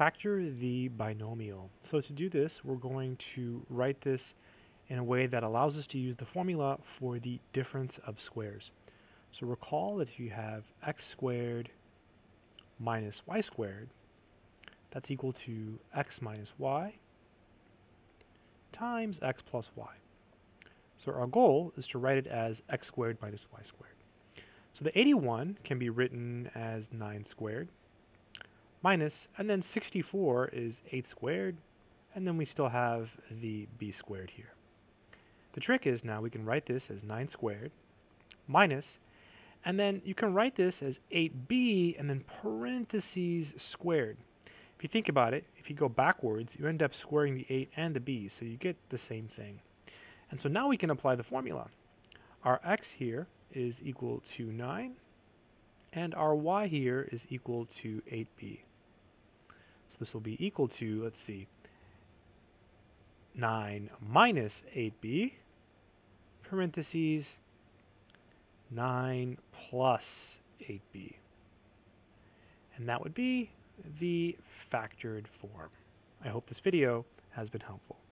factor the binomial. So to do this, we're going to write this in a way that allows us to use the formula for the difference of squares. So recall that if you have x squared minus y squared, that's equal to x minus y times x plus y. So our goal is to write it as x squared minus y squared. So the 81 can be written as 9 squared minus, and then 64 is 8 squared, and then we still have the b squared here. The trick is now we can write this as 9 squared minus, and then you can write this as 8b and then parentheses squared. If you think about it, if you go backwards, you end up squaring the 8 and the b, so you get the same thing. And so now we can apply the formula. Our x here is equal to 9, and our y here is equal to 8b. This will be equal to, let's see, 9 minus 8b, parentheses, 9 plus 8b. And that would be the factored form. I hope this video has been helpful.